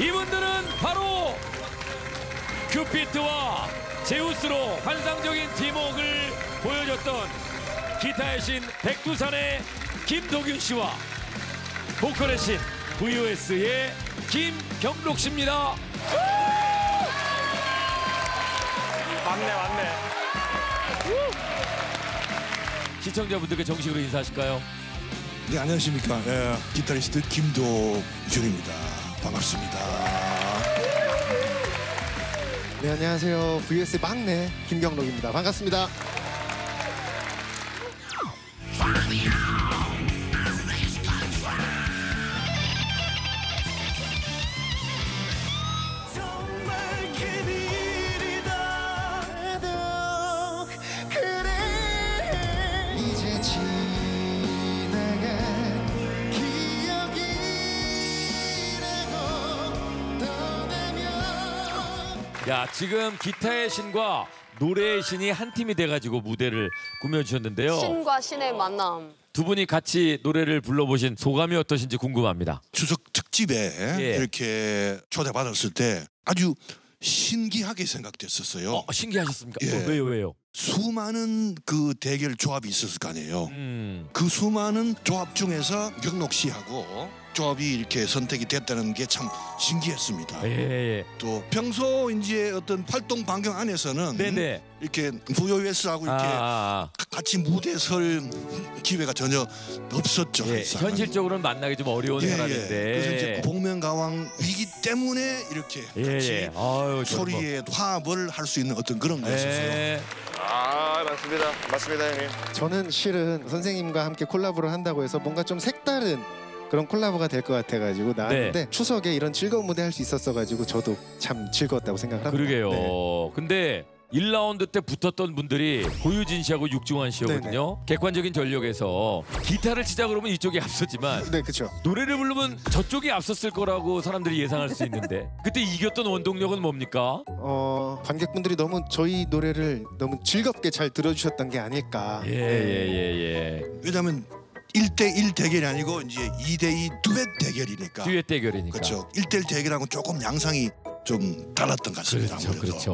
이분들은 바로 큐피트와 제우스로 환상적인 팀워크를 보여줬던 기타의 신 백두산의 김도균 씨와 보컬의 신 VOS의 김경록 씨입니다. 맞네 맞네. 시청자분들께 정식으로 인사하실까요? 네 안녕하십니까 예, 기타리스트 김도준입니다 반갑습니다. 네 안녕하세요. VS 막내 김경록입니다. 반갑습니다 야 지금 기타의 신과 노래의 신이 한 팀이 돼가지고 무대를 꾸며주셨는데요. 신과 신의 만남. 두 분이 같이 노래를 불러보신 소감이 어떠신지 궁금합니다. 추석 특집에 예. 이렇게 초대받았을 때 아주 신기하게 생각됐었어요 어, 신기하셨습니까? 예. 어, 왜요 왜요? 수많은 그 대결 조합이 있었을 거 아니에요 음. 그 수많은 조합 중에서 경록 씨하고 조합이 이렇게 선택이 됐다는 게 참 신기했습니다 예, 예. 또 평소 이제 어떤 활동 반경 안에서는 네네. 이렇게 VOS하고 이렇게 아, 아, 같이 무대 설 기회가 전혀 없었죠. 아. 예. 현실적으로는 만나기 좀 어려운 예, 예. 사람인데. 그래서 이제 복면가왕 위기 때문에 이렇게 예, 같이 예. 아유, 소리의 화합을 할 수 있는 어떤 그런 거였었어요. 맞습니다 맞습니다 형님. 저는 실은 선생님과 함께 콜라보를 한다고 해서 뭔가 좀 색다른 그런 콜라보가 될 것 같아가지고 나왔는데 네. 추석에 이런 즐거운 무대 할 수 있었어가지고 저도 참 즐거웠다고 생각합니다 그러게요. 네. 근데 1라운드 때 붙었던 분들이 고유진 씨하고 육중환 씨였거든요. 객관적인 전력에서 기타를 치자 그러면 이쪽이 앞섰지만 네 그렇죠 노래를 부르면 저쪽이 앞섰을 거라고 사람들이 예상할 수 있는데 그때 이겼던 원동력은 뭡니까? 어, 관객분들이 너무 저희 노래를 너무 즐겁게 잘 들어주셨던 게 아닐까 예, 예, 예, 예. 왜냐하면 1대1 대결이 아니고 이제 2대2 두엣 대결이니까. 듀엣 대결이니까. 그렇죠. 1대1 대결하고 조금 양상이 좀 달랐던 것 같습니다. 그렇죠, 아무래도. 그렇죠.